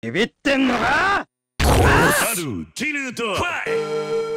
ビビってんのか？殺すティルートファイ